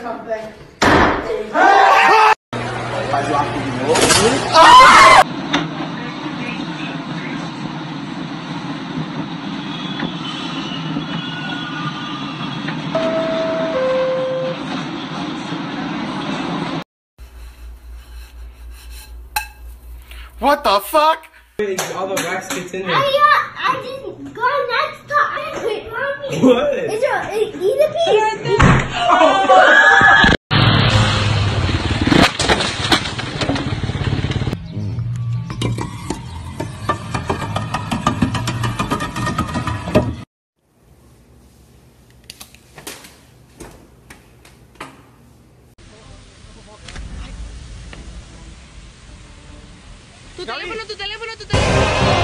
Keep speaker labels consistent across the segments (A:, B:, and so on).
A: Faz o arco. What the fuck?
B: All the wax gets in there.
C: I, uh, I just got next time. Wait, mommy.
B: What?
C: Is there is, eat a piece?
D: Tu teléfono, tu teléfono, tu teléfono.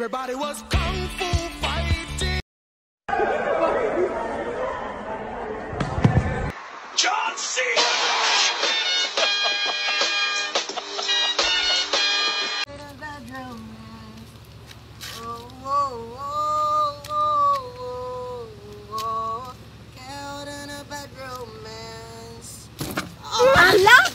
A: Everybody was kung fu fighting. John C. I love